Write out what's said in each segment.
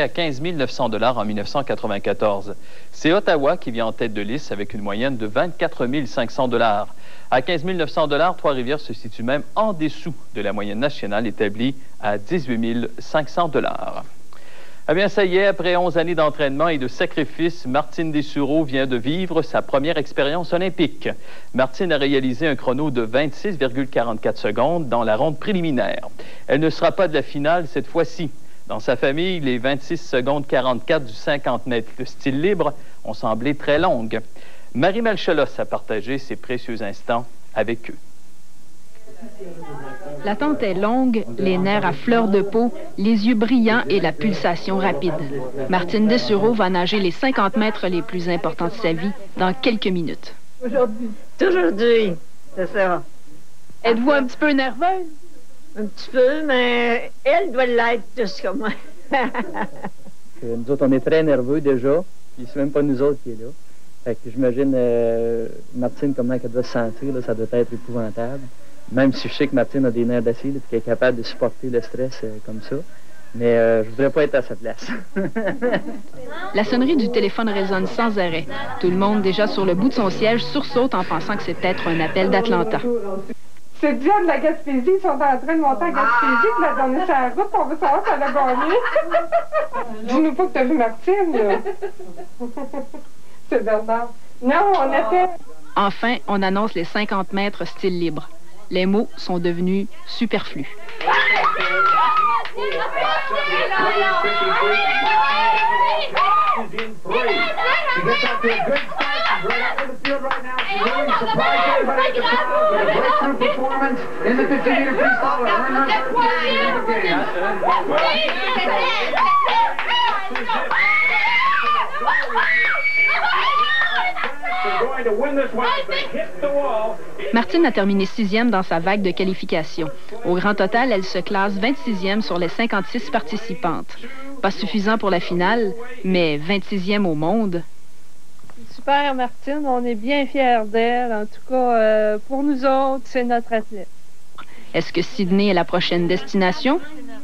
à 15 900 en 1994. C'est Ottawa qui vient en tête de liste avec une moyenne de 24 500 À 15 900 Trois-Rivières se situe même en dessous de la moyenne nationale établie à 18 500 eh bien, ça y est, après 11 années d'entraînement et de sacrifices, Martine Dessureau vient de vivre sa première expérience olympique. Martine a réalisé un chrono de 26,44 secondes dans la ronde préliminaire. Elle ne sera pas de la finale cette fois-ci. Dans sa famille, les 26 secondes 44 du 50 mètres de style libre ont semblé très longues. Marie Malchelos a partagé ses précieux instants avec eux. L'attente est longue, les nerfs à fleur de peau, les yeux brillants et la pulsation rapide. Martine Dessureau va nager les 50 mètres les plus importants de sa vie dans quelques minutes. Aujourd'hui. Aujourd'hui, c'est ça. Êtes-vous un petit peu nerveuse? Un petit peu, mais elle doit l'être plus que moi. nous autres, on est très nerveux déjà, puis c'est même pas nous autres qui est là. Fait que j'imagine euh, Martine comment elle doit se sentir, ça doit être épouvantable. Même si je sais que Martine a des nerfs d'acier, qu'elle est capable de supporter le stress euh, comme ça. Mais euh, je voudrais pas être à sa place. La sonnerie du téléphone résonne sans arrêt. Tout le monde, déjà sur le bout de son siège, sursaute en pensant que c'est peut-être un appel d'Atlanta. C'est bien de la Gaspésie. Ils sont en train de monter à Gaspésie, puis la dernière sur la route, on veut savoir si elle a gagné. Dis-nous pas que t'as vu Martine, C'est Bernard. Non, on a fait... Enfin, on annonce les 50 mètres style libre les mots sont devenus superflus. Martine a terminé sixième dans sa vague de qualification. Au grand total, elle se classe 26e sur les 56 participantes. Pas suffisant pour la finale, mais 26e au monde. Super, Martine. On est bien fiers d'elle. En tout cas, euh, pour nous autres, c'est notre athlète. Est-ce que Sydney est la prochaine destination?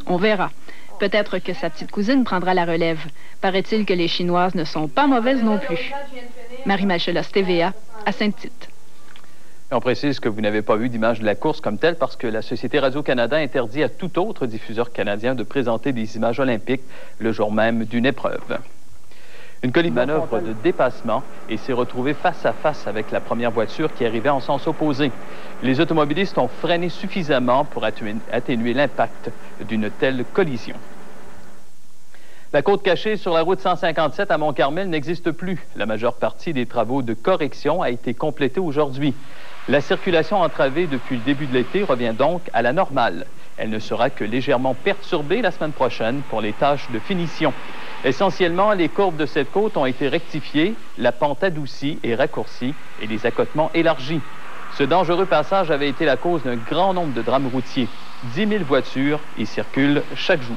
On verra. Peut-être que sa petite cousine prendra la relève. Paraît-il que les Chinoises ne sont pas mauvaises non plus. Marie Malchelos, TVA, à Sainte-Tite. On précise que vous n'avez pas vu d'image de la course comme telle parce que la Société Radio-Canada interdit à tout autre diffuseur canadien de présenter des images olympiques le jour même d'une épreuve. Une colline manœuvre de dépassement et s'est retrouvée face à face avec la première voiture qui arrivait en sens opposé. Les automobilistes ont freiné suffisamment pour atténuer l'impact d'une telle collision. La côte cachée sur la route 157 à Mont-Carmel n'existe plus. La majeure partie des travaux de correction a été complétée aujourd'hui. La circulation entravée depuis le début de l'été revient donc à la normale. Elle ne sera que légèrement perturbée la semaine prochaine pour les tâches de finition. Essentiellement, les courbes de cette côte ont été rectifiées, la pente adoucie et raccourcie et les accotements élargis. Ce dangereux passage avait été la cause d'un grand nombre de drames routiers. 10 000 voitures y circulent chaque jour.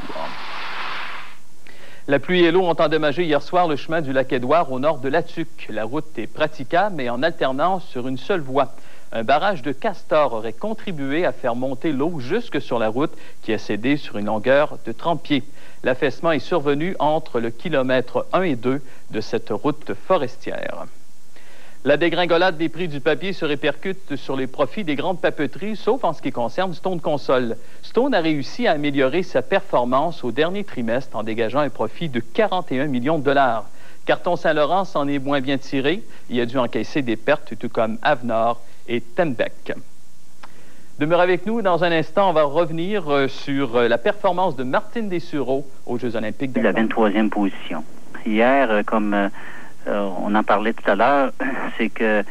La pluie et l'eau ont endommagé hier soir le chemin du lac Édouard au nord de Latuc. La route est praticable, mais en alternance sur une seule voie. Un barrage de Castor aurait contribué à faire monter l'eau jusque sur la route qui a cédé sur une longueur de 30 pieds. L'affaissement est survenu entre le kilomètre 1 et 2 de cette route forestière. La dégringolade des prix du papier se répercute sur les profits des grandes papeteries, sauf en ce qui concerne Stone Console. Stone a réussi à améliorer sa performance au dernier trimestre en dégageant un profit de 41 millions de dollars. Carton Saint-Laurent s'en est moins bien tiré. Il a dû encaisser des pertes tout comme Avenor et Tembec. Demeure avec nous. Dans un instant, on va revenir euh, sur euh, la performance de Martine Dessureau aux Jeux olympiques de La 23e position. Hier, euh, comme on en parlait tout à l'heure, c'est que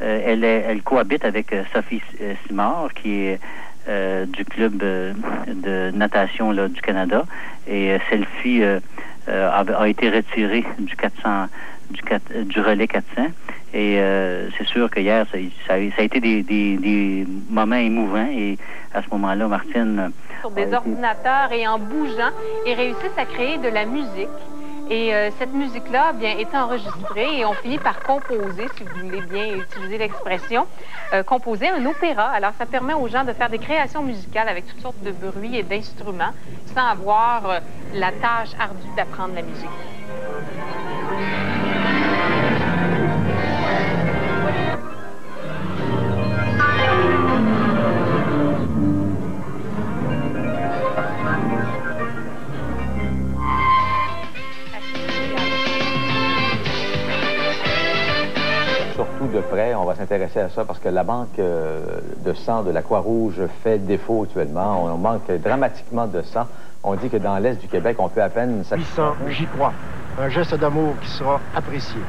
elle, elle cohabite avec Sophie Simard, qui est du club de natation du Canada. Et celle-ci a, été retirée du 400, du, relais 400. Et c'est sûr que hier, ça, a été des, des, moments émouvants. Et à ce moment-là, Martine... Sur des ordinateurs et en bougeant, ils réussissent à créer de la musique Et euh, cette musique-là bien est enregistrée et on finit par composer, si vous voulez bien utiliser l'expression, euh, composer un opéra. Alors ça permet aux gens de faire des créations musicales avec toutes sortes de bruits et d'instruments sans avoir euh, la tâche ardue d'apprendre la musique. Surtout de près, on va s'intéresser à ça parce que la banque euh, de sang de la Croix-Rouge fait défaut actuellement. On manque dramatiquement de sang. On dit que dans l'Est du Québec, on peut à peine... Puissant, j'y crois. Un geste d'amour qui sera apprécié.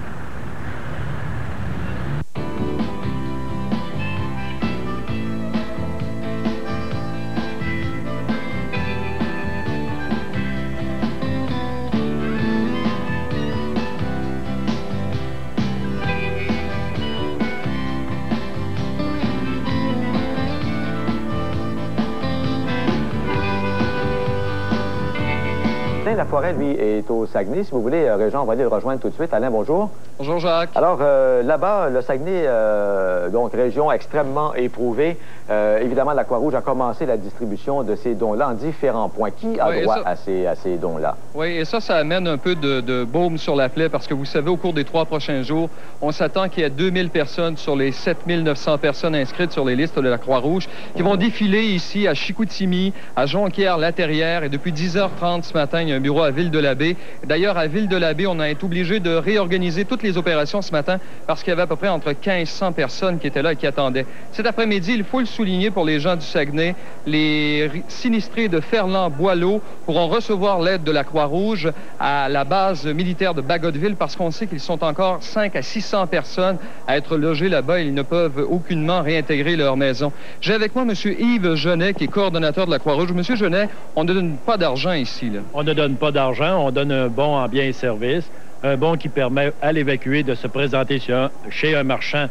Laforêt, lui, est au Saguenay. Si vous voulez, euh, Régent, on va aller le rejoindre tout de suite. Alain, bonjour. Bonjour, Jacques. Alors, euh, là-bas, le Saguenay, euh, donc région extrêmement éprouvée, euh, évidemment, la Croix-Rouge a commencé la distribution de ces dons-là en différents points. Qui a Oui, droit ça- à ces, à ces dons-là? Oui, et ça, ça amène un peu de, de baume sur la plaie parce que vous savez, au cours des trois prochains jours, on s'attend qu'il y ait 2000 personnes sur les 7900 personnes inscrites sur les listes de la Croix-Rouge qui vont défiler ici à Chicoutimi, à Jonquière-Laterrière et depuis 10h30 ce matin, il y a un bureau à Ville-de-la-Baie. D'ailleurs, à Ville-de-la-Baie, on a été obligé de réorganiser toutes les opérations ce matin parce qu'il y avait à peu près entre 1500 personnes qui étaient là et qui attendaient. Cet après-midi, il faut le souligner pour les gens du Saguenay, les sinistrés de Ferland-Boileau pourront recevoir l'aide de la Croix-Rouge à la base militaire de Bagotville parce qu'on sait qu'ils sont encore 5 à 600 personnes à être logées là-bas. Ils ne peuvent aucunement réintégrer leur maison. J'ai avec moi M. Yves Genet, qui est coordonnateur de la Croix-Rouge. Monsieur Genet, on ne donne pas d'argent ici. On ne donne pas d'argent, on donne un bon en biens et services, un bon qui permet à l'évacué de se présenter sur un- chez un marchand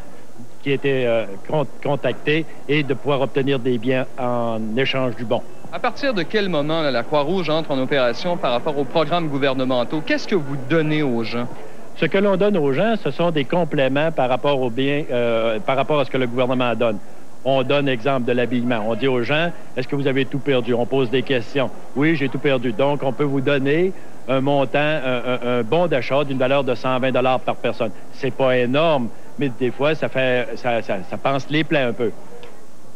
qui été euh, con- contacté et de pouvoir obtenir des biens en échange du bon. À partir de quel moment là, la Croix-Rouge entre en opération par rapport aux programmes gouvernementaux? Qu'est-ce que vous donnez aux gens? Ce que l'on donne aux gens, ce sont des compléments par rapport aux biens, euh, par rapport à ce que le gouvernement donne. On donne exemple de l'habillement. On dit aux gens, est-ce que vous avez tout perdu? On pose des questions. Oui, j'ai tout perdu. Donc, on peut vous donner un montant, un, un- un bon d'achat d'une valeur de 120 dollars par personne. C'est pas énorme, mais des fois, ça fait, ça, ça, ça pense les plaies un peu.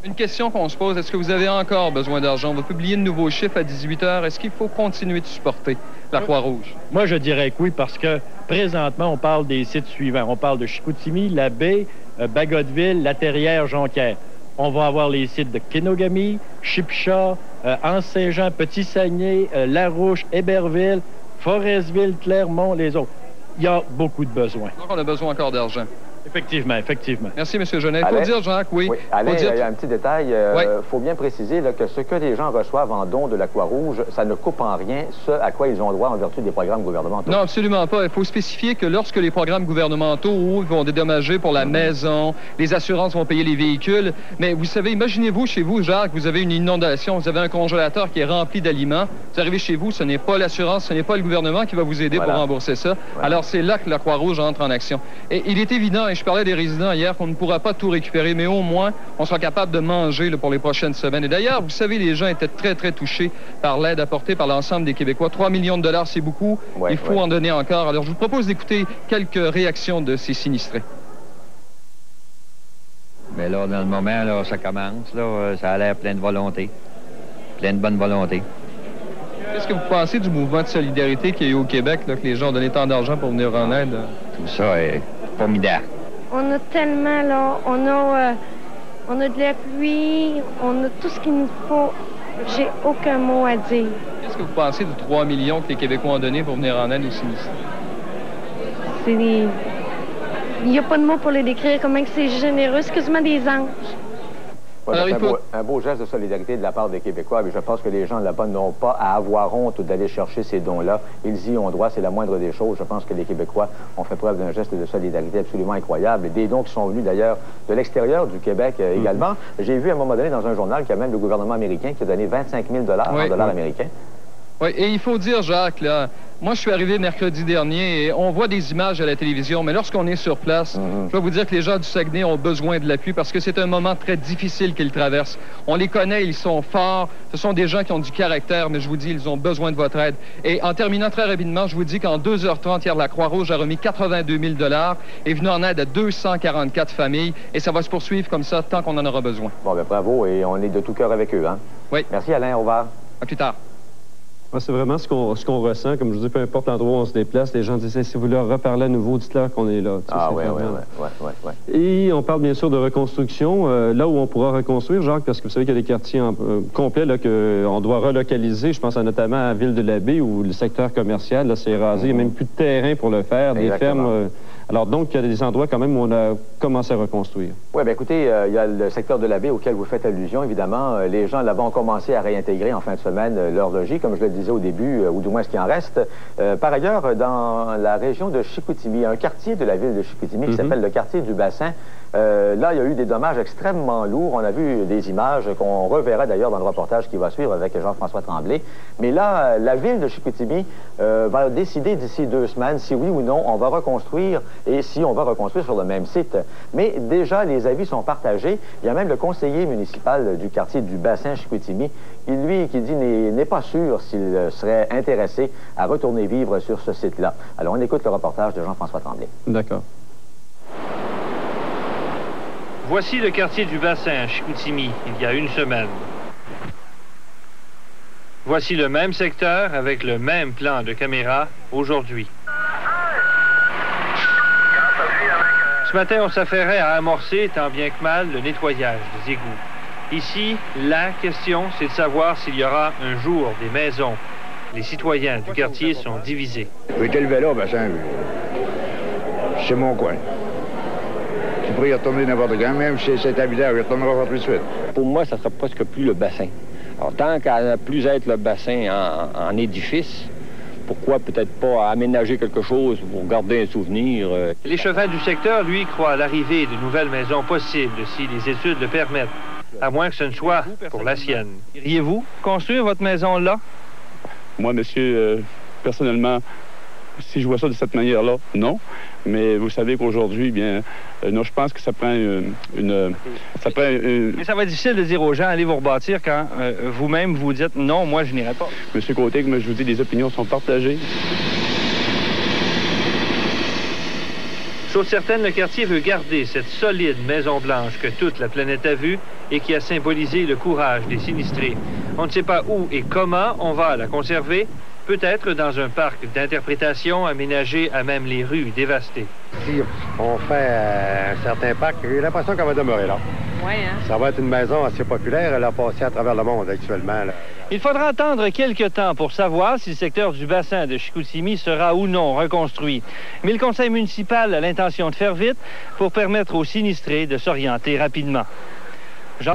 Une question qu'on se pose, est-ce que vous avez encore besoin d'argent? On va publier de nouveaux chiffres à 18 heures. Est-ce qu'il faut continuer de supporter la Croix-Rouge? Moi, je dirais que oui, parce que présentement, on parle des sites suivants. On parle de Chicoutimi, La Baie, euh, Bagotville, La Terrière, Jonquière. On va avoir les sites de Kenogami, Chipcha, euh, Anse-Saint-Jean, Petit-Saguenay, euh, Larouche, Héberville, Forestville, Clermont, les autres. Il y a beaucoup de besoins. Donc, on a besoin encore d'argent. Effectivement, effectivement. Merci, M. Genet. Il faut dire, Jacques, oui. Oui, Alain, faut dire- il y a un petit détail. Il Oui. faut bien préciser là, que ce que les gens reçoivent en don de la Croix-Rouge, ça ne coupe en rien ce à quoi ils ont droit en vertu des programmes gouvernementaux. Non, absolument pas. Il faut spécifier que lorsque les programmes gouvernementaux vont dédommager pour la maison, les assurances vont payer les véhicules, mais vous savez, imaginez-vous chez vous, Jacques, vous avez une inondation, vous avez un congélateur qui est rempli d'aliments, vous arrivez chez vous, ce n'est pas l'assurance, ce n'est pas le gouvernement qui va vous aider Voilà. pour rembourser ça. Alors c'est là que la Croix-Rouge entre en action. Et il est évident, et je parlais des résidents hier, qu'on ne pourra pas tout récupérer, mais au moins, on sera capable de manger là, pour les prochaines semaines. Et d'ailleurs, vous savez, les gens étaient très, très touchés par l'aide apportée par l'ensemble des Québécois. 3 millions de dollars, c'est beaucoup. Ouais, il faut ouais. en donner encore. Alors, je vous propose d'écouter quelques réactions de ces sinistrés. Mais là, dans le moment, là, ça commence. Là, euh, ça a l'air plein de volonté. Plein de bonne volonté. Qu'est-ce que vous pensez du mouvement de solidarité qu'il y a eu au Québec, là, que les gens ont donné tant d'argent pour venir en aide? Tout ça est formidable. On a tellement, là, on a, euh, on a de la pluie, on a tout ce qu'il nous faut. J'ai aucun mot à dire. Qu'est-ce que vous pensez du 3 millions que les Québécois ont donné pour venir en aide aux sinistrés? C'est des... Il n'y a pas de mots pour les décrire, comment que c'est généreux, c'est quasiment des anges. Alors, un, faut- beau, un beau geste de solidarité de la part des Québécois, mais je pense que les gens là-bas n'ont pas à avoir honte d'aller chercher ces dons-là. Ils y ont droit, c'est la moindre des choses. Je pense que les Québécois ont fait preuve d'un geste de solidarité absolument incroyable. Et des dons qui sont venus d'ailleurs de l'extérieur du Québec euh, également. J'ai vu à un moment donné dans un journal qu'il y a même le gouvernement américain qui a donné 25 000 Oui. en dollars Oui. américains. Oui, et il faut dire, Jacques, là, moi, je suis arrivé mercredi dernier et on voit des images à la télévision, mais lorsqu'on est sur place, Mhm. je dois vous dire que les gens du Saguenay ont besoin de l'appui parce que c'est un moment très difficile qu'ils traversent. On les connaît, ils sont forts, ce sont des gens qui ont du caractère, mais je vous dis, ils ont besoin de votre aide. Et en terminant très rapidement, je vous dis qu'en 2h30, hier, la Croix-Rouge a remis 82 000 et est venu en aide à 244 familles et ça va se poursuivre comme ça tant qu'on en aura besoin. Bon, ben bravo, et on est de tout cœur avec eux, hein? Oui. Merci, Alain. Au revoir. À plus tard. Moi, c'est vraiment ce qu'on ce qu'on ressent. Comme je vous dis, peu importe l'endroit où on se déplace, les gens disent si vous leur reparlez à nouveau, dites-leur qu'on est là. Ah, c'est ouais, ouais, ouais, ouais. Et on parle bien sûr de reconstruction, euh, là où on pourra reconstruire, Jacques, parce que vous savez qu'il y a des quartiers en- euh, complets qu'on doit relocaliser. Je pense à notamment à Ville-de-l'Abbé où le secteur commercial là, s'est rasé. Il n'y a même plus de terrain pour le faire, des fermes. euh, alors donc, il y a des endroits quand même où on a commencé à reconstruire. Oui, bien écoutez, euh, il y a le secteur de la baie auquel vous faites allusion, évidemment. Euh, les gens là-bas ont commencé à réintégrer en fin de semaine euh, leur logis, comme je le disais au début, ou du moins ce qui en reste. Euh, par ailleurs, dans la région de Chicoutimi, il y a un quartier de la ville de Chicoutimi qui Mhm. s'appelle le quartier du Bassin. Euh, là, il y a eu des dommages extrêmement lourds. On a vu des images qu'on reverra d'ailleurs dans le reportage qui va suivre avec Jean-François Tremblay. Mais là, la ville de Chicoutimi euh, va décider d'ici deux semaines si oui ou non on va reconstruire et si on va reconstruire sur le même site. Mais déjà, les avis sont partagés. Il y a même le conseiller municipal du quartier du bassin Chicoutimi qui, lui, qui dit n'est pas sûr s'il serait intéressé à retourner vivre sur ce site-là. Alors, on écoute le reportage de Jean-François Tremblay. D'accord. Voici le quartier du bassin Chicoutimi, il y a une semaine. Voici le même secteur avec le même plan de caméra aujourd'hui. Ce matin, on s'affairait à amorcer, tant bien que mal, le nettoyage des égouts. Ici, la question, c'est de savoir s'il y aura un jour des maisons. Les citoyens du quartier sont divisés. J'étais le vélo, c'est c'est mon coin. Y retourner n'importe quand, même si c'est habité, je retournerai pas tout de suite. Pour moi, ça sera presque plus le bassin. Alors, tant qu'à ne plus être le bassin en, en édifice, pourquoi peut-être pas aménager quelque chose pour garder un souvenir? euh, L'échevin du secteur, lui, croit à l'arrivée de nouvelles maisons possibles si les études le permettent, à moins que ce ne soit pour la sienne. Iriez-vous construire votre maison là? Moi, monsieur, euh, personnellement, si je vois ça de cette manière-là, non. Mais vous savez qu'aujourd'hui, bien, euh, non, je pense que ça prend une, une- ça prend une- Mais ça va être difficile de dire aux gens, allez vous rebâtir quand euh, vous-même vous dites, non, moi, je n'irai pas. Monsieur Côté, comme je vous dis, les opinions sont partagées. Chose certaine, le quartier veut garder cette solide Maison Blanche que toute la planète a vue et qui a symbolisé le courage des sinistrés. On ne sait pas où et comment on va la conserver, peut-être dans un parc d'interprétation aménagé à même les rues dévastées. Si on fait euh, un certain parc, j'ai l'impression qu'elle va demeurer là. Oui, hein? Ça va être une maison assez populaire. Elle a passé à travers le monde actuellement. là. Il faudra attendre quelques temps pour savoir si le secteur du bassin de Chicoutimi sera ou non reconstruit. Mais le conseil municipal a l'intention de faire vite pour permettre aux sinistrés de s'orienter rapidement. Jean...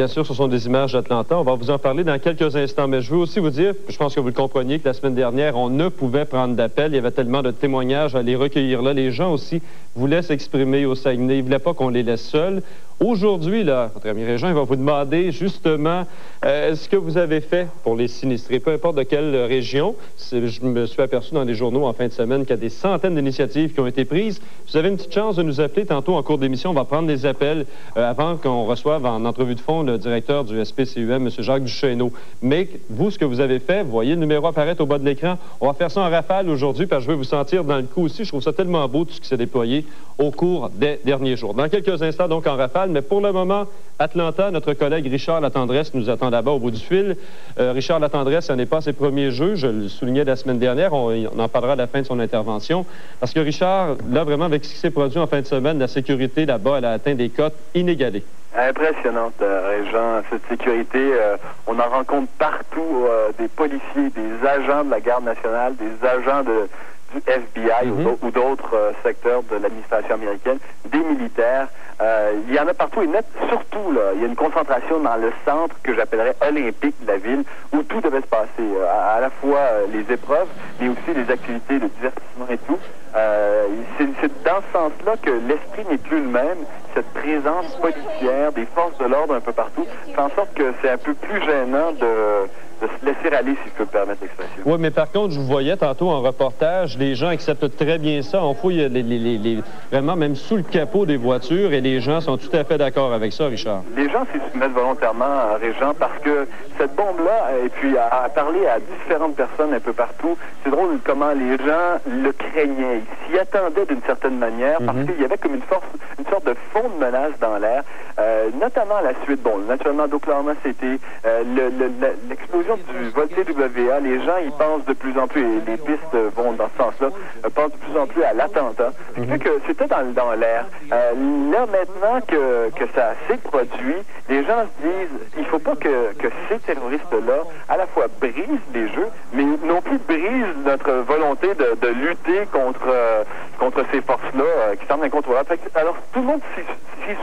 Bien sûr, ce sont des images d'Atlanta. On va vous en parler dans quelques instants. Mais je veux aussi vous dire, je pense que vous le compreniez, que la semaine dernière, on ne pouvait prendre d'appel. Il y avait tellement de témoignages à les recueillir là. Les gens aussi voulaient s'exprimer au Saguenay. Ils ne voulaient pas qu'on les laisse seuls. Aujourd'hui, votre ami Régent, va vous demander justement euh, ce que vous avez fait pour les sinistrés, peu importe de quelle région. Je me suis aperçu dans les journaux en fin de semaine qu'il y a des centaines d'initiatives qui ont été prises. Vous avez une petite chance de nous appeler tantôt en cours d'émission. On va prendre des appels euh, avant qu'on reçoive en entrevue de fond le directeur du SPCUM, M. Jacques Duchesneau. Mais vous, ce que vous avez fait, vous voyez le numéro apparaître au bas de l'écran. On va faire ça en rafale aujourd'hui parce que je veux vous sentir dans le coup aussi. Je trouve ça tellement beau tout ce qui s'est déployé au cours des derniers jours. Dans quelques instants, donc en rafale, mais pour le moment, Atlanta, notre collègue Richard Latendresse nous attend là-bas au bout du fil. Euh, Richard Latendresse, ce n'est pas ses premiers jeux, je le soulignais la semaine dernière, on, en parlera à la fin de son intervention. Parce que Richard, là vraiment, avec ce qui s'est produit en fin de semaine, la sécurité là-bas, elle a atteint des cotes inégalées. Impressionnante, euh, Régent, cette sécurité. euh, on en rencontre partout des policiers, des agents de la garde nationale, des agents de, du FBI ou d'au- ou d'autres euh, secteurs de l'administration américaine, des militaires. Euh, il y en a partout et net, surtout, là, il y a une concentration dans le centre que j'appellerais olympique de la ville, où tout devait se passer, euh, à, à la fois les épreuves, mais aussi les activités de divertissement et tout. Euh, c'est dans ce sens-là que l'esprit n'est plus le même. Cette présence policière des forces de l'ordre un peu partout fait en sorte que c'est un peu plus gênant de, de se laisser aller, si je peux me permettre l'expression. Oui, mais par contre, je vous voyais tantôt en reportage, les gens acceptent très bien ça. On fouille les, les- les- les- vraiment même sous le capot des voitures et les gens sont tout à fait d'accord avec ça, Richard. Les gens s'y soumettent volontairement, euh, Régent, parce que cette bombe-là, et puis à, à parler à différentes personnes un peu partout, c'est drôle comment les gens le craignaient. Ils s'y attendaient d'une certaine manière, parce qu'il y avait comme une, force, une sorte de fond de menace dans l'air, euh, notamment à la suite, bon, naturellement d'Oklahoma City, euh, le- le- le- du vol TWA, les gens y pensent de plus en plus, et les pistes vont dans ce sens-là, euh, pensent de plus en plus à l'attentat. Ce qui fait que c'était dans, dans l'air. Euh, là, maintenant que, que ça s'est produit, les gens se disent, il faut pas que, que ces terroristes-là, à la fois brisent les jeux, mais non plus brisent notre volonté de, de lutter contre, euh, contre ces forces-là euh, qui semblent incontrôlables. Alors, tout le monde s'y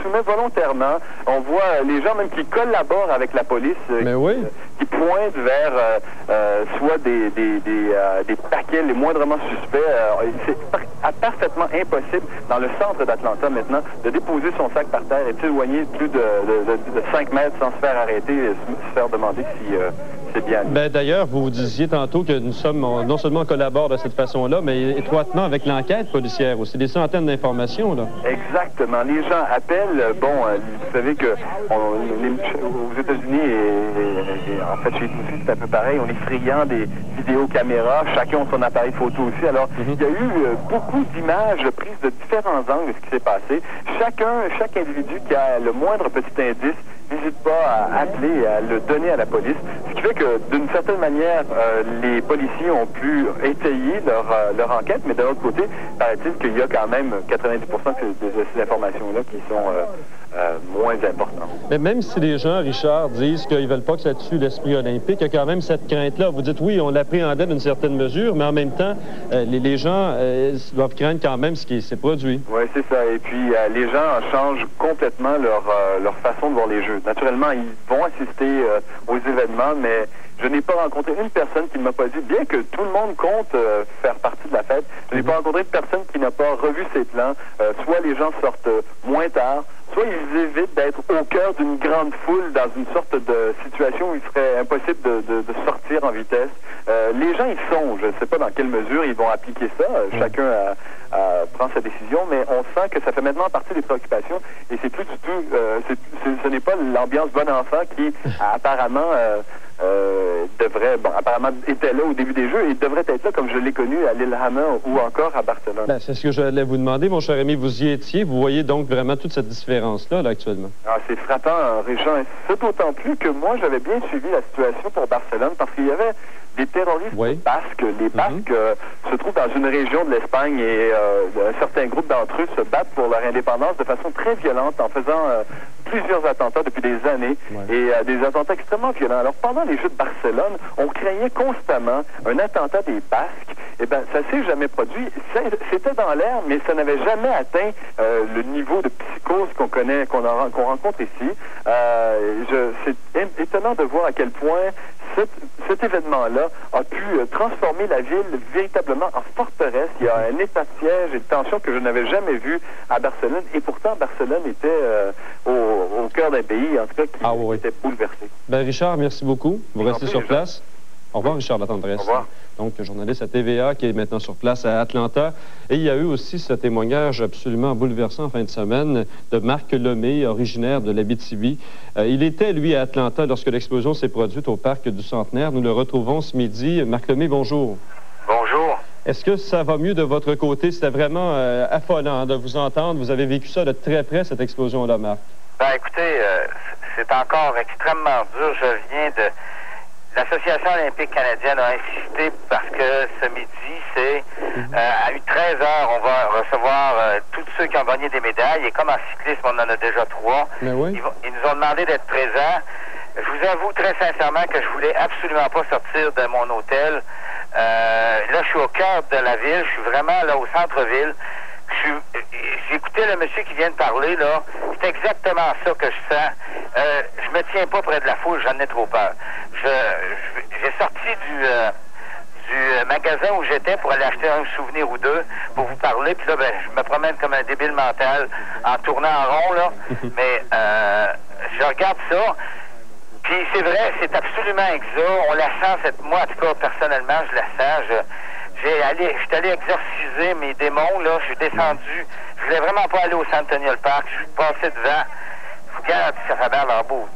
soumet volontairement. On voit les gens même qui collaborent avec la police, Mais oui. qui pointent vers euh, euh, soit des, des, des, euh, des paquets les moindrement suspects. C'est parfaitement impossible dans le centre d'Atlanta maintenant de déposer son sac par terre et de s'éloigner plus de, de, de, de 5 mètres sans se faire arrêter et se, faire demander si c'est bien. Ben, D'ailleurs, vous disiez tantôt que nous sommes, on- non seulement collabore de cette façon-là, mais étroitement avec l'enquête policière aussi, des centaines d'informations. là. Exactement. Les gens appellent. euh, Bon, euh, vous savez que on- les- aux États-Unis et, et- et en fait chez nous aussi, c'est un peu pareil. On est friand des vidéocaméras. Chacun a son appareil photo aussi. Alors, il y a eu euh, beaucoup d'images prises de différents angles de ce qui s'est passé. Chacun, chaque individu qui a le moindre petit indice n'hésite pas à appeler et à le donner à la police. Ce qui fait que, d'une certaine manière, euh, les policiers ont pu étayer leur, euh, leur enquête, mais de l'autre côté, paraît-il qu'il y a quand même 90 de de ces informations-là qui sont euh, moins importantes. Mais même si les gens, Richard, disent qu'ils veulent pas que ça tue l'esprit olympique, il y a quand même cette crainte-là. Vous dites, oui, on l'appréhendait d'une certaine mesure, mais en même temps, les, les gens doivent craindre quand même ce qui s'est produit. Oui, c'est ça. Et puis, les gens changent complètement leur, leur façon de voir les jeux. Naturellement, ils vont assister euh, aux événements, mais je n'ai pas rencontré une personne qui ne m'a pas dit, bien que tout le monde compte euh, faire partie de la fête, je n'ai pas rencontré une personne qui n'a pas revu ses plans. Euh, soit les gens sortent moins tard, soit ils évitent d'être au cœur d'une grande foule dans une sorte de situation où il serait impossible de, de- de sortir en vitesse. Euh, les gens y sont. Je ne sais pas dans quelle mesure ils vont appliquer ça. Euh, Chacun a- a- prend sa décision, mais on sent que ça fait maintenant partie des préoccupations et c'est plus du tout. euh, ce n'est pas l'ambiance bon enfant qui apparemment euh, euh, devrait, bon, apparemment était là au début des jeux et devrait être là comme je l'ai connu à Lillehammer ou encore à Barcelone. Ben, c'est ce que j'allais vous demander, mon cher ami. Vous y étiez. Vous voyez donc vraiment toute cette différence-là, là, actuellement. Ah, c'est frappant, hein, Régent. C'est d'autant plus que moi, j'avais bien suivi la situation pour Barcelone parce qu'il y avait des terroristes basques. Les Basques euh, se trouvent dans une région de l'Espagne et euh, un certain groupe d'entre eux se battent pour leur indépendance de façon très violente en faisant euh, plusieurs attentats depuis des années et euh, des attentats extrêmement violents. Alors, pendant les Jeux de Barcelone, on craignait constamment un attentat des Basques. Eh bien, ça s'est jamais produit. C'était dans l'air, mais ça n'avait jamais atteint euh, le niveau de psychose qu'on connaît, qu'on en- qu'on rencontre ici. Euh, C'est étonnant de voir à quel point cet, cet événement-là a pu transformer la ville véritablement en forteresse. Il y a un état de siège et de tension que je n'avais jamais vu à Barcelone. Et pourtant, Barcelone était euh, au, au cœur d'un pays, en tout cas, qui était bouleversé. Ben, Richard, merci beaucoup. Vous restez sur place. Au revoir, Richard Latendresse. Au revoir. Donc, journaliste à TVA qui est maintenant sur place à Atlanta. Et il y a eu aussi ce témoignage absolument bouleversant en fin de semaine de Marc Lemay, originaire de l'Abitibi. Euh, il était, lui, à Atlanta lorsque l'explosion s'est produite au parc du Centenaire. Nous le retrouvons ce midi. Marc Lemay, bonjour. Bonjour. Est-ce que ça va mieux de votre côté? C'était vraiment euh, affolant de vous entendre. Vous avez vécu ça de très près, cette explosion-là, Marc. Ben écoutez, euh, c'est encore extrêmement dur. Je viens de... L'Association olympique canadienne a insisté parce que ce midi, c'est euh, à 13 heures, on va recevoir euh, tous ceux qui ont gagné des médailles. Et comme en cyclisme, on en a déjà trois. Mais oui. Ils, vont- ils nous ont demandé d'être présents. Je vous avoue très sincèrement que je voulais absolument pas sortir de mon hôtel. Euh, là, je suis au cœur de la ville. Je suis vraiment là au centre-ville. Suis- J'écoutais le monsieur qui vient de parler, là. C'est exactement ça que je sens. Euh, je me tiens pas près de la foule, j'en ai trop peur. Je- J'ai sorti du, euh, du magasin où j'étais pour aller acheter un souvenir ou deux pour vous parler. Puis là, ben, je me promène comme un débile mental en tournant en rond, là. Mais euh, je regarde ça. Puis c'est vrai, c'est absolument exa. On la sent, cette... moi, en tout cas, personnellement, je la sens. Je, j'ai allé, je allé exorciser mes démons, là. Je suis descendu. Je voulais vraiment pas aller au Centennial Park. Je suis passé devant. Regarde, ça fait leur beau.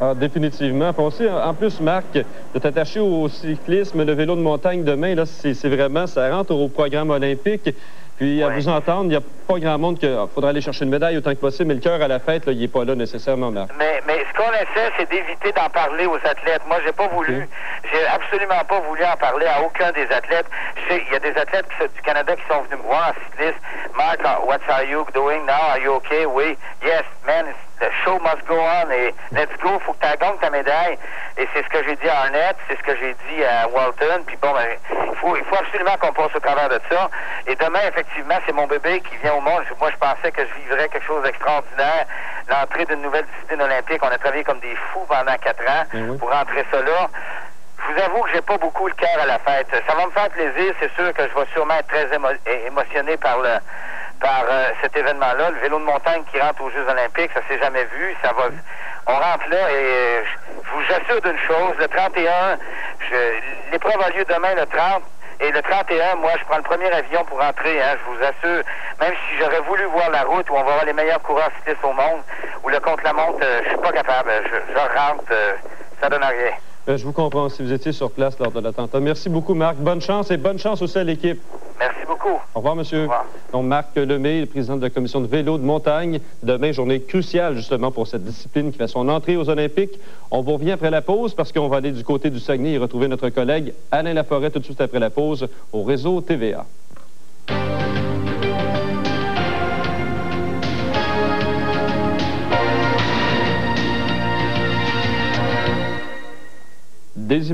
Ah, définitivement. Puis aussi, en plus, Marc, de t'attacher au cyclisme, le vélo de montagne demain, là, c'est vraiment, ça rentre au programme olympique. Puis à vous entendre, il n'y a pas grand monde qu'il faudra aller chercher une médaille autant que possible, mais le cœur à la fête, là, il n'est pas là nécessairement, Marc. Mais, mais ce qu'on essaie, c'est d'éviter d'en parler aux athlètes. Moi, j'ai pas voulu, j'ai absolument pas voulu en parler à aucun des athlètes. Il y a des athlètes qui du Canada qui sont venus me voir en cycliste. Mark, uh, what are you doing? Now? Are you okay? Oui. Yes, man, it's- the show must go on. Et let's go, faut que tu gagnes ta médaille. Et c'est ce que j'ai dit à Arnett, c'est ce que j'ai dit à Walton. Puis bon, ben, il faut, il faut absolument qu'on passe au travers de ça. Et demain, effectivement, c'est mon bébé qui vient au monde. Moi, je pensais que je vivrais quelque chose d'extraordinaire. L'entrée d'une nouvelle discipline olympique. On a travaillé comme des fous pendant quatre ans pour rentrer ça là. Je vous avoue que j'ai pas beaucoup le cœur à la fête. Ça va me faire plaisir. C'est sûr que je vais sûrement être très émo- émotionné par le par euh, cet événement-là. Le vélo de montagne qui rentre aux Jeux olympiques, ça s'est jamais vu. Ça va. On rentre là et je vous assure d'une chose. Le 31, je- l'épreuve a lieu demain le 30. Et le 31, moi, je prends le premier avion pour rentrer, hein, je vous assure. Même si j'aurais voulu voir la route où on va avoir les meilleurs coureurs cyclistes au monde, ou le contre-la-montre, euh, je suis pas capable. Je, je rentre, euh, ça donne rien. Euh, je vous comprends si vous étiez sur place lors de l'attentat. Merci beaucoup, Marc. Bonne chance et bonne chance aussi à l'équipe. Merci beaucoup. Au revoir, monsieur. Donc, Marc Lemay, le président de la commission de vélo de montagne. Demain, journée cruciale, justement, pour cette discipline qui fait son entrée aux Olympiques. On vous revient après la pause parce qu'on va aller du côté du Saguenay et retrouver notre collègue Alain Laforêt tout de suite après la pause au réseau TVA. Des images